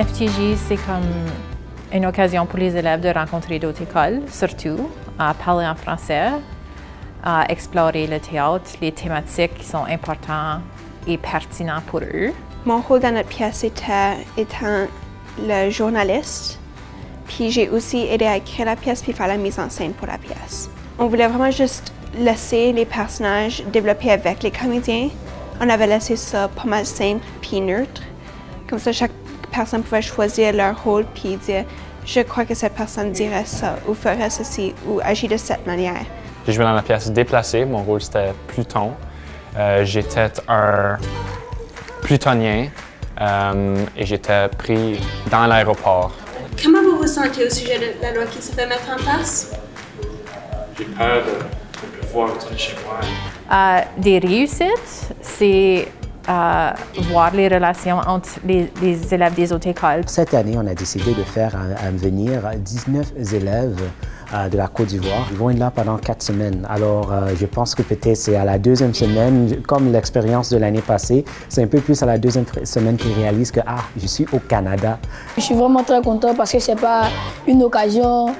FTJ, c'est comme une occasion pour les élèves de rencontrer d'autres écoles, surtout à parler en français, à explorer le théâtre, les thématiques qui sont importantes et pertinentes pour eux. Mon rôle dans notre pièce était étant le journaliste, puis j'ai aussi aidé à écrire la pièce puis faire la mise en scène pour la pièce. On voulait vraiment juste laisser les personnages développer avec les comédiens. On avait laissé ça pas mal simple puis neutre. Comme ça, chaque personne pouvait choisir leur rôle puis dire je crois que cette personne dirait ça ou ferait ceci ou agit de cette manière. J'ai joué dans la pièce Déplacé. Mon rôle c'était Pluton. Euh, j'étais un plutonien euh, et j'étais pris dans l'aéroport. Comment vous vous sentez au sujet de la loi qui se fait mettre en place? J'ai peur de, pouvoir retourner chez moi. Euh, des réussites, c'est euh, voir les relations entre les, élèves des autres écoles. Cette année, on a décidé de faire venir 19 élèves euh, de la Côte d'Ivoire. Ils vont être là pendant quatre semaines. Alors, euh, je pense que peut-être c'est à la deuxième semaine, comme l'expérience de l'année passée, c'est un peu plus à la deuxième semaine qu'ils réalisent que, ah, je suis au Canada. Je suis vraiment très content parce que c'est pas une occasion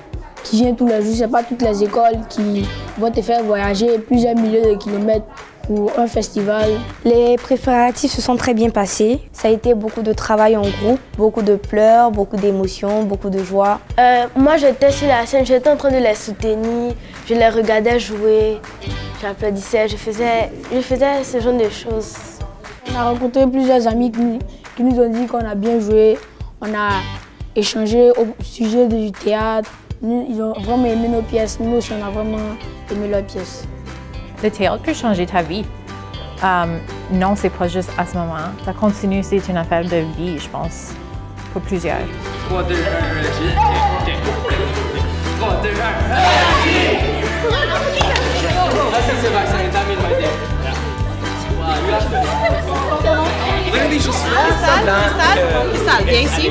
qui vient tous les jours. C'est pas toutes les écoles qui vont te faire voyager plusieurs milliers de kilomètres pour un festival. Les préparatifs se sont très bien passés. Ça a été beaucoup de travail en groupe, beaucoup de pleurs, beaucoup d'émotions, beaucoup de joie. Euh, moi, j'étais sur la scène, j'étais en train de les soutenir, je les regardais jouer, j'applaudissais, je faisais, je faisais ce genre de choses. On a rencontré plusieurs amis qui, qui nous ont dit qu'on a bien joué, on a échangé au sujet du théâtre, ils ont vraiment aimé nos pièces. Nous aussi, on a vraiment aimé leurs pièces. Le théâtre peut changer ta vie. Um, non, c'est pas juste à ce moment. Ça continue, c'est une affaire de vie, je pense, pour plusieurs. 3, 2, 1, 3, 2, 1, Cristal, Cristal, viens ici.